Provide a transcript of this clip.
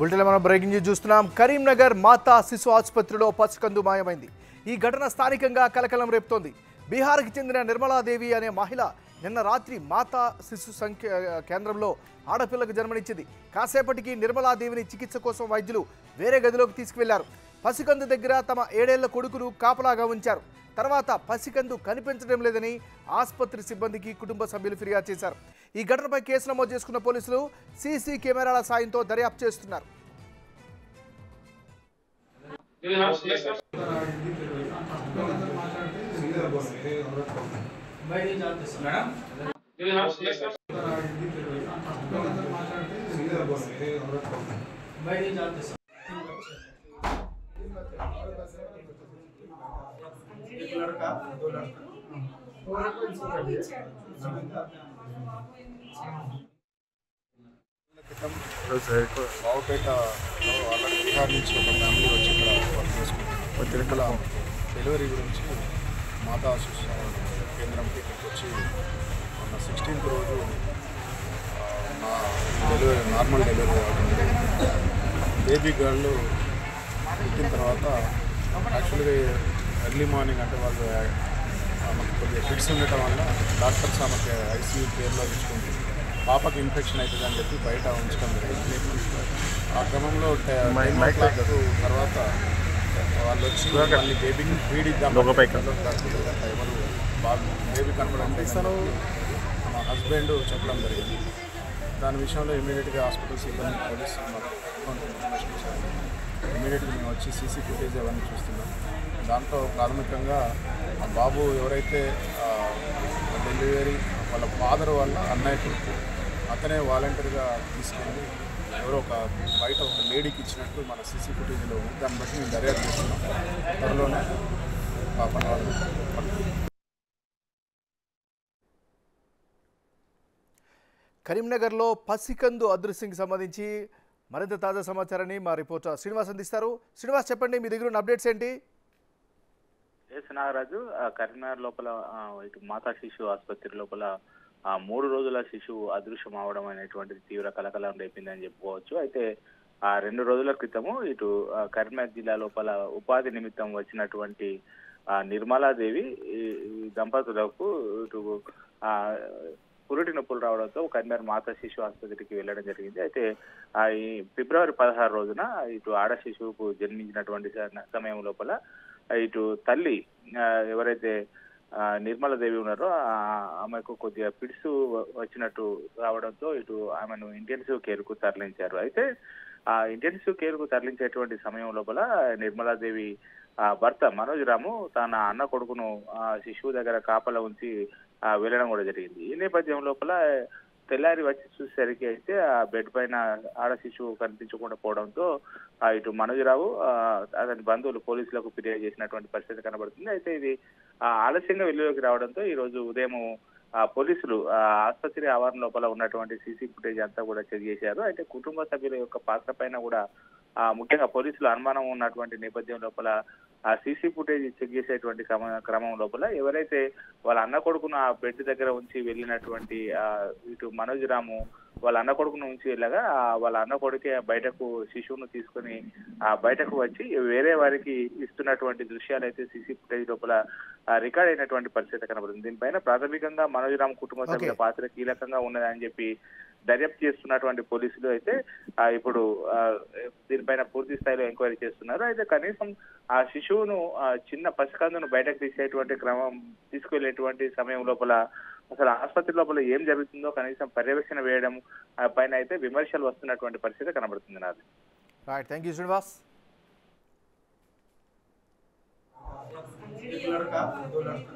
బులెటిన్లో మనం breaking news చూస్తున్నాం. కరీంనగర్ మాతా శిశు ఆసుపత్రిలో పసుకందు మాయమైంది. ఈ ఘటన స్థానికంగా కలకలం రేపుతోంది. బీహార్కి చెందిన నిర్మలాదేవి అనే మహిళ నిన్న రాత్రి మాతా శిశు సంఖ్య కేంద్రంలో ఆడపిల్లకు జన్మనిచ్చింది. కాసేపటికి నిర్మలాదేవిని చికిత్స కోసం వైద్యులు వేరే గదిలోకి తీసుకువెళ్ళారు. పసికందు దగ్గర తమ ఏడేళ్ళ కొడుకును కాపలాగా ఉంచారు. తర్వాత పసికందు కనిపించడం లేదని ఆసుపత్రి సిబ్బందికి కుటుంబ సభ్యులు ఫిర్యాదు చేశారు. ఈ ఘటనపై కేసు నమోదు చేసుకున్న పోలీసులు సీసీ కెమెరాల సాయంతో దర్యాప్తు చేస్తున్నారు. క్రితం ఈరోజు ఎక్కువ బావుపేటలో ఆల్రెడీ బీహార్ నుంచి ఒక ఫ్యామిలీ వచ్చి ఇక్కడ వర్క్ తిరుమల డెలివరీ గురించి మాతా శిశు కేంద్రంకి ఇక్కడికి వచ్చి మొన్న సిక్స్టీన్త్ రోజు నా డెలివరీ నార్మల్ డెలివరీ అవ్వడం బేబీ గర్ల్ పుట్టిన తర్వాత యాక్చువల్గా ఎర్లీ మార్నింగ్ అంటే వాళ్ళు ఫిట్స్ ఉండటం వల్ల డాక్టర్స్ ఆమెకి ఐసీయూ కేర్లో ఉంచుకుంటుంది పాపకి ఇన్ఫెక్షన్ అవుతుంది అని చెప్పి బయట ఉంచడం జరిగింది. ఆ క్రమంలో తర్వాత వాళ్ళు వచ్చి మళ్ళీ బేబీని ఫీడ్ ఇద్దాం ఎవరు బాగా బేబీ కనపడంటే మా హస్బెండ్ చెప్పడం జరిగింది. దాని విషయంలో ఇమీడియట్గా హాస్పిటల్ సిబ్బంది పోలీస్ ఇన్ఫర్మేషన్ ఇచ్చారు ఇమీడియట్గా మేము వచ్చి సీసీ ఫుటేజ్ అవన్నీ చూస్తున్నాం. దాంట్లో ప్రాథమికంగా ఆ బాబు ఎవరైతే డెలివరీ వాళ్ళ ఫాదర్ వాళ్ళ అన్నయ్య కొడుకు అతనే వాలంటీర్గా తీసుకెళ్ళి ఎవరో ఒక బయట ఒక లేడీకి ఇచ్చినట్టు మన సీసీ ఫుటేజ్లో ఉంది. దాన్ని బట్టి మేము దర్యాప్తు చేస్తున్నాం. త్వరలోనే పాపన వాళ్ళు కరీంనగర్లో పసికందు అదృశ్యంకి సంబంధించి మరింత తాజా సమాచారాన్ని మా రిపోర్టర్ శ్రీనివాస్ అందిస్తారు. శ్రీనివాస్ చెప్పండి మీ దగ్గర ఉన్న అప్డేట్స్ ఏంటి? ఎస్ నాగరాజు ఆ, కరీంనగర్ లోపల ఇటు మాతా శిశు ఆసుపత్రి లోపల మూడు రోజుల శిశువు అదృశ్యం అవడం అనేటువంటిది తీవ్ర కలకలం రేపిందని చెప్పుకోవచ్చు. అయితే ఆ రెండు రోజుల క్రితము ఇటు కరీంనగర్ జిల్లా లోపల ఉపాధి నిమిత్తం వచ్చినటువంటి నిర్మలాదేవి ఈ దంపతులకు ఇటు ఆ, పురుటి నొప్పులు రావడంతో కరీంనగర్ మాతా శిశు ఆసుపత్రికి వెళ్ళడం జరిగింది. అయితే ఈ ఫిబ్రవరి పదహారు రోజున ఇటు ఆడ శిశువుకు జన్మించినటువంటి సమయం లోపల ఇటు తల్లి ఎవరైతే నిర్మల దేవి ఉన్నారో ఆమెకు కొద్దిగా పిడుసు వచ్చినట్టు రావడంతో ఇటు ఆమెను ఇంటెన్సివ్ కేర్కు తరలించారు. అయితే ఆ ఇంటెన్సివ్ కేర్కు తరలించేటువంటి సమయం లోపల నిర్మలాదేవి భర్త మనోజ్ రాము తన అన్న కొడుకును ఆ శిశువు దగ్గర కాపలా ఉంచి వెళ్ళడం కూడా జరిగింది. ఈ నేపథ్యం లోపల తెల్లారి వచ్చి చూసేసరికి అయితే ఆ బెడ్ పైన ఆడ శిశువు కనిపించకుండా పోవడంతో ఇటు మనోజరావు అతని బంధువులు పోలీసులకు ఫిర్యాదు చేసినటువంటి పరిస్థితి కనబడుతుంది. అయితే ఇది ఆలస్యంగా వెలుగులోకి రావడంతో ఈ రోజు ఉదయం ఆ పోలీసులు ఆసుపత్రి ఆవరణ లోపల ఉన్నటువంటి సీసీ ఫుటేజ్ అంతా కూడా చెక్ చేశారు. అయితే కుటుంబ సభ్యుల యొక్క పాత్ర పైన కూడా ముఖ్యంగా పోలీసులు అనుమానం ఉన్నటువంటి నేపథ్యం లోపల ఆ సీసీ ఫుటేజ్ చెక్ చేసేటువంటి క్రమ- క్రమం లోపల ఎవరైతే వాళ్ళ అన్న కొడుకును ఆ బెడ్ దగ్గర ఉంచి వెళ్ళినటువంటి ఆ ఇటు మనోజ్ రాము వాళ్ళ అన్న కొడుకును ఉంచి వెళ్ళగా ఆ వాళ్ళ అన్న కొడుకే బయటకు శిశువును తీసుకొని ఆ బయటకు వచ్చి వేరే వారికి ఇస్తున్నటువంటి దృశ్యాలు అయితే సీసీ ఫుటేజ్ లోపల రికార్డ్ అయినటువంటి పరిస్థితి కనబడుతుంది దీనిపైన ప్రాథమికంగా మనోజ్ రామ్ కుటుంబ సభ్యుల. పాత్ర కీలకంగా ఉన్నదని చెప్పి దర్యాప్తు చేస్తున్నటువంటి పోలీసులు అయితే ఆ, ఇప్పుడు ఆ, దీనిపైన పూర్తి స్థాయిలో ఎంక్వైరీ చేస్తున్నారు అయితే కనీసం ఆ శిశువును ఆ, చిన్న పసికందును బయటకు తీసేటువంటి క్రమం తీసుకెళ్లేటువంటి సమయం లోపల అసలు ఆసుపత్రి లోపల ఏం జరుగుతుందో కనీసం పర్యవేక్షణ వేయడం ఆ, పైన అయితే విమర్శలు వస్తున్నటువంటి పరిస్థితి కనబడుతుంది నాది రైట్ థ్యాంక్ యూ శ్రీనివాస్ एक लड़का दो लड़का